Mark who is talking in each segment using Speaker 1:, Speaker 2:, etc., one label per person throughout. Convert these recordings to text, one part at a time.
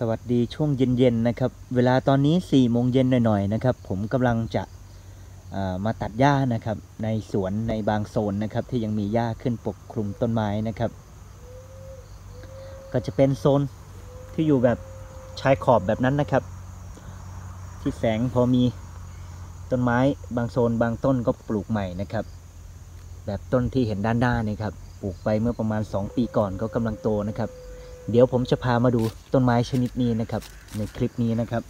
Speaker 1: สวัสดีช่วงเย็นๆนะครับ เวลาตอนนี้4ี่โมงเย็นหน่อยๆนะครับ ผมกำลังจะมาตัดหญ้านะครับในสวนในบางโซนนะครับ ที่ยังมีหญ้าขึ้นปกคลุมต้นไม้นะครับ ก็จะเป็นโซนที่อยู่แบบชายขอบแบบนั้นนะครับ ที่แสงพอมีต้นไม้บางโซนบางต้นก็ปลูกใหม่นะครับ แบบต้นที่เห็นด้านหน้านี่ครับปลูกไปเมื่อประมาณ 2 ปีก่อนก็กำลังโตนะครับ เดี๋ยวผมจะพามาดูต้นไม้ชนิดนี้นะครับ ในคลิปนี้นะครับ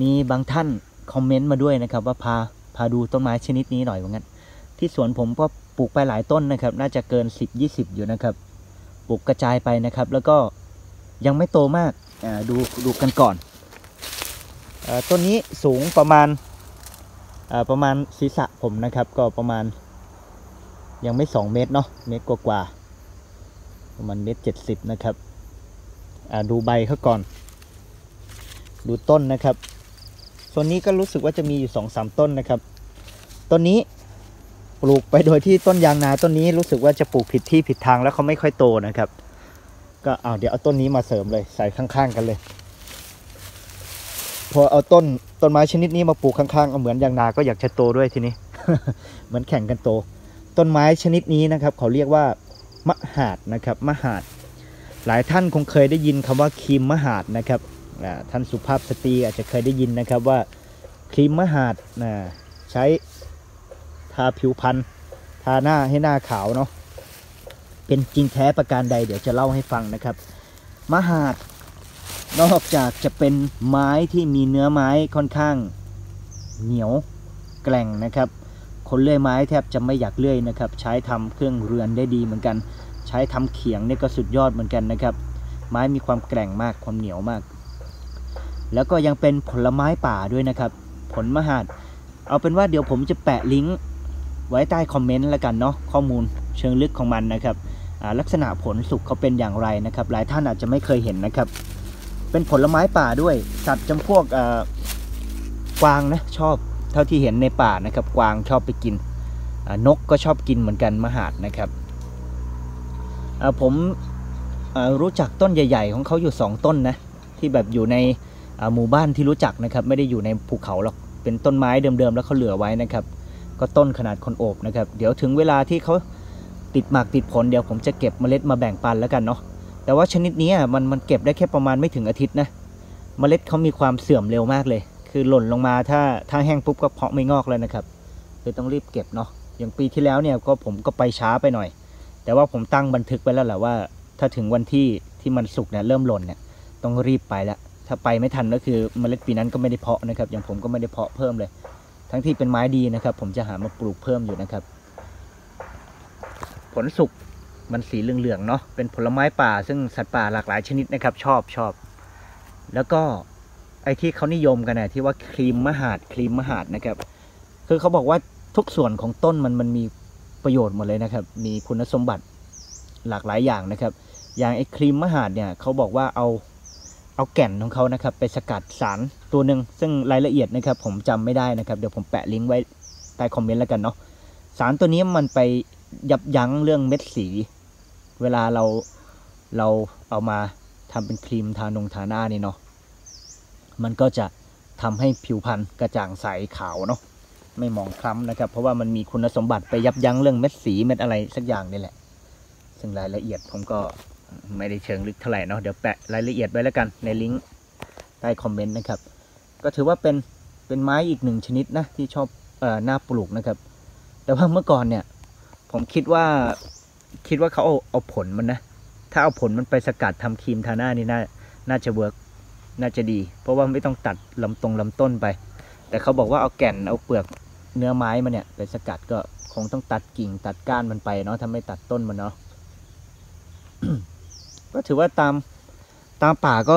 Speaker 1: มีบางท่านคอมเมนต์มาด้วยนะครับ ว่าพาพาดูต้นไม้ชนิดนี้หน่อยว่างั้น ที่สวนผมก็ปลูกไปหลายต้นนะครับ น่าจะเกิน 10-20 อยู่นะครับปลูกกระจายไปนะครับ แล้วก็ยังไม่โตมากาดูดูกันก่อนอต้นนี้สูงประมาณาประมาณศีรษะผมนะครับ ก็ประมาณ ยังไม่ 2 เมตรเนาะเมตรกว่าๆประมาณเมตรเจ็ดสิบนะครับ ดูใบเขาก่อน ดูต้นนะครับส่วนนี้ก็รู้สึกว่าจะมีอยู่สองสามต้นนะครับ ต้นนี้ปลูกไปโดยที่ต้นยางนาต้นนี้รู้สึกว่าจะปลูกผิดที่ผิดทางแล้วเขาไม่ค่อยโตนะครับ ก็เอาเดี๋ยวเอาต้นนี้มาเสริมเลยใส่ข้างๆกันเลย พอเอาต้นต้นไม้ชนิดนี้มาปลูกข้างๆเอาเหมือนยางนาก็อยากจะโตด้วยทีนี้เหมือนแข่งกันโต ต้นไม้ชนิดนี้นะครับ เขาเรียกว่ามะหาดนะครับมะหาด หลายท่านคงเคยได้ยินคำว่าครีมมะหาดนะครับท่านสุภาพสตรีอาจจะเคยได้ยินนะครับว่าครีมมะหาดใช้ทาผิวพรรณทาหน้าให้หน้าขาวเนาะเป็นจริงแท้ประการใดเดี๋ยวจะเล่าให้ฟังนะครับมะหาดนอกจากจะเป็นไม้ที่มีเนื้อไม้ค่อนข้างเหนียวแกร่งนะครับ คนเลื่อยไม้แทบจะไม่อยากเลื่อยนะครับ ใช้ทำเครื่องเรือนได้ดีเหมือนกัน ใช้ทำเขียงเนี่ยก็สุดยอดเหมือนกันนะครับ ไม้มีความแกร่งมากความเหนียวมาก แล้วก็ยังเป็นผลไม้ป่าด้วยนะครับ ผลมหาด เอาเป็นว่าเดี๋ยวผมจะแปะลิงก์ไว้ใต้คอมเมนต์แล้วกันเนาะข้อมูลเชิงลึกของมันนะครับลักษณะผลสุกเขาเป็นอย่างไรนะครับ หลายท่านอาจจะไม่เคยเห็นนะครับ เป็นผลไม้ป่าด้วย สัตว์จำพวกกวางนะชอบเท่าที่เห็นในป่านะครับ กวางชอบไปกินนกก็ชอบกินเหมือนกันมหาดนะครับ ผมอ่ารู้จักต้นใหญ่ ๆ ของเขาอยู่ 2 ต้นนะที่แบบอยู่ในหมู่บ้านที่รู้จักนะครับ ไม่ได้อยู่ในภูเขาหรอกเป็นต้นไม้เดิมๆแล้วเขาเหลือไว้นะครับ ก็ต้นขนาดคนโอบนะครับ เดี๋ยวถึงเวลาที่เขาติดหมากติดผลเดี๋ยวผมจะเก็บเมล็ดมาแบ่งปันแล้วกันเนาะแต่ว่าชนิดนี้อะมันมันเก็บได้แค่ประมาณไม่ถึงอาทิตย์นะเมล็ดเขามีความเสื่อมเร็วมากเลย คือหล่นลงมาถ้าถ้าแห้งปุ๊บก็เพาะไม่งอกเลยนะครับเลยต้องรีบเก็บเนาะอย่างปีที่แล้วเนี่ยก็ผมก็ไปช้าไปหน่อย แต่ว่าผมตั้งบันทึกไว้แล้วแหละว่า ถ้าถึงวันที่ที่มันสุกเนี่ยเริ่มหล่นเนี่ยต้องรีบไปแล้วถ้าไปไม่ทันก็คือเมล็ดปีนั้นก็ไม่ได้เพาะนะครับ อย่างผมก็ไม่ได้เพาะเพิ่มเลย ทั้งที่เป็นไม้ดีนะครับ ผมจะหามาปลูกเพิ่มอยู่นะครับ ผลสุกมันสีเหลืองๆเนาะเป็นผลไม้ป่า ซึ่งสัตว์ป่าหลากหลายชนิดนะครับ ชอบชอบ แล้วก็ไอ้ที่เขานิยมกันนะที่ว่าครีมมหาดครีมมหาดนะครับ คือเขาบอกว่าทุกส่วนของต้นมันมันมี ประโยชน์หมดเลยนะครับ มีคุณสมบัติหลากหลายอย่างนะครับ อย่างไอ้ครีมมหาดเนี่ยเขาบอกว่าเอาเอาแก่นของเขานะครับ ไปสกัดสารตัวหนึ่งซึ่งรายละเอียดนะครับ ผมจำไม่ได้นะครับ เดี๋ยวผมแปะลิงก์ไว้ใต้คอมเมนต์แล้วกันเนาะสารตัวนี้มันไปยับยั้งเรื่องเม็ดสี เวลาเราเราเอามาทำเป็นครีมทานงทาหน้านี่เนาะมันก็จะทำให้ผิวพรรณกระจ่างใสขาวเนาะ ไม่หมองคล้ำนะครับ เพราะว่ามันมีคุณสมบัติไปยับยั้งเรื่องเม็ดสีเม็ดอะไรสักอย่างนี่แหละ ซึ่งรายละเอียดผมก็ไม่ได้เชิงลึกเท่าไหร่เนาะเดี๋ยวแปะรายละเอียดไว้แล้วกันในลิงก์ใต้คอมเมนต์นะครับ ก็ถือว่าเป็นเป็นไม้อีกหนึ่งชนิดนะที่ชอบเอ่อหน้าปลูกนะครับ แต่ว่าเมื่อก่อนเนี่ย ผมคิดว่าคิดว่าเขาเอาเอาผลมันนะ ถ้าเอาผลมันไปสกัดทำครีมทาหน้านี่น่าน่าจะเวิร์กน่าจะดี เพราะว่าไม่ต้องตัดลำตรงลำต้นไป แต่เขาบอกว่าเอาแก่นเอาเปลือก เนื้อไม้มันเนี่ยไปสกัดก็คงต้องตัดกิ่งตัดก้านมันไปเนาะถ้าไม่ตัดต้นมันเนาะก็ถือว่าตามตามป่าก็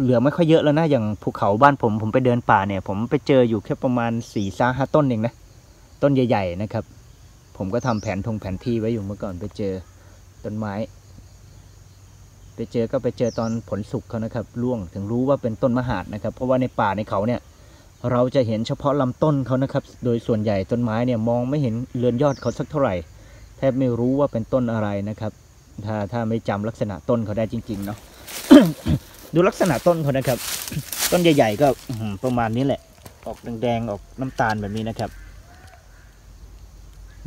Speaker 1: เหลือไม่ค่อยเยอะแล้วนะ อย่างภูเขาบ้านผมผมไปเดินป่าเนี่ย ผมไปเจออยู่แค่ประมาณสี่ซาห้าต้นเองนะ ต้นใหญ่ ๆ นะครับ ผมก็ทำแผนทงแผนที่ไว้อยู่เมื่อก่อนไปเจอต้นไม้ ไปเจอก็ไปเจอตอนผลสุกเขานะครับร่วงถึงรู้ว่าเป็นต้นมหาดนะครับ เพราะว่าในป่าในเขาเนี่ย เราจะเห็นเฉพาะลำต้นเขานะครับ โดยส่วนใหญ่ต้นไม้เนี่ยมองไม่เห็นเรือนยอดเขาสักเท่าไหร่ แทบไม่รู้ว่าเป็นต้นอะไรนะครับ ถ้าถ้าไม่จำลักษณะต้นเขาได้จริง ๆ เนาะดูลักษณะต้นเขานะครับ ต้นใหญ่ ๆ ก็ประมาณนี้แหละ ออกแดงๆออกน้ำตาลแบบนี้นะครับ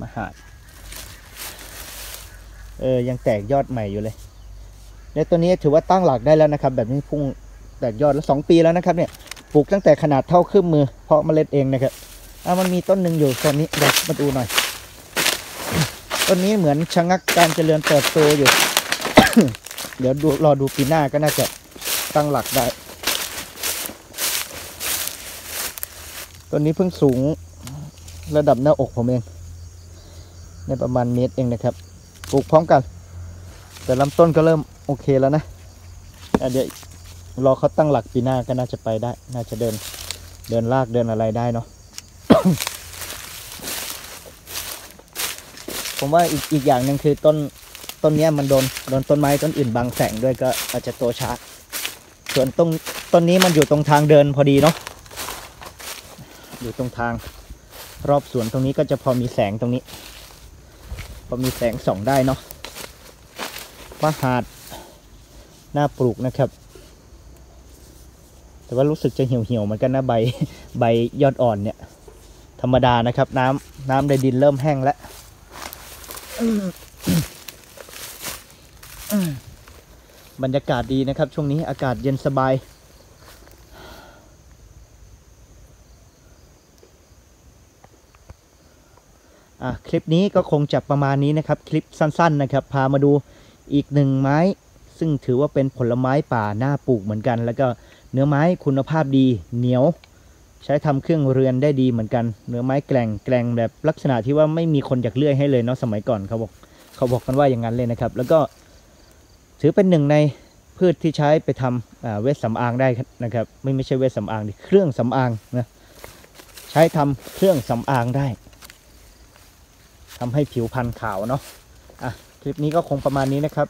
Speaker 1: มหาดเออยังแตกยอดใหม่อยู่เลยในตัวนี้ถือว่าตั้งหลักได้แล้วนะครับ แบบนี้พุ่งแตกยอดแล้วสองปีแล้วนะครับ เนี่ย ปลูกตั้งแต่ขนาดเท่าครึ่งมือ เพาะเมล็ดเองนะครับอะมันมีต้นหนึ่งอยู่ตอนนี้เดี๋ยวมาดูหน่อย ต้นนี้เหมือนชะงักการเจริญเติบโตอยู่ เดี๋ยวดูรอดูปีหน้าก็น่าจะตั้งหลักได้ ต้นนี้เพิ่งสูงระดับหน้าอกผมเองในประมาณเมตรเองนะครับ ปลูกพร้อมกัน แต่ลำต้นก็เริ่มโอเคแล้วนะอะเดี๋ยว รอเขาตั้งหลักปีหน้าก็น่าจะไปได้ น่าจะเดิน เดินลากเดินอะไรได้เนาะ ผมว่าอีกอีกอย่างหนึ่งคือต้นต้นเนี้ยมันโดนโดนต้นไม้ต้นอื่นบังแสงด้วยก็อาจจะโตช้า ส่วนตรงต้นนี้มันอยู่ตรงทางเดินพอดีเนาะ อยู่ตรงทางรอบสวนตรงนี้ก็จะพอมีแสงตรงนี้ พอมีแสงส่องได้เนาะมหาดน่าปลูกนะครับ แต่ว่ารู้สึกจะเหี่ยวเหี่ยวเหมือนกันนะใบใบยอดอ่อนเนี่ย ธรรมดานะครับ น้ำน้ำในดินเริ่มแห้งแล้วบรรยากาศดีนะครับ ช่วงนี้อากาศเย็นสบายอะคลิปนี้ก็คงจะประมาณนี้นะครับ คลิปสั้นๆนะครับ พามาดูอีกหนึ่งไม้ ซึ่งถือว่าเป็นผลไม้ป่าหน้าปลูกเหมือนกัน แล้วก็ เนื้อไม้คุณภาพดีเหนียว ใช้ทำเครื่องเรือนได้ดีเหมือนกัน เนื้อไม้แกร่งแกร่งแบบลักษณะที่ว่าไม่มีคนอยากเลื่อยให้เลยเนาะสมัยก่อนเขาบอกเขาบอกกันว่าอย่างนั้นเลยนะครับ แล้วก็ถือเป็นหนึ่งในพืชที่ใช้ไปทำอ่าเวชสำอางได้นะครับ ไม่ไม่ใช่เวชสำอางดิเครื่องสำอางนะใช้ทำเครื่องสำอางได้ทำให้ผิวพรรณขาวเนาะอะคลิปนี้ก็คงประมาณนี้นะครับ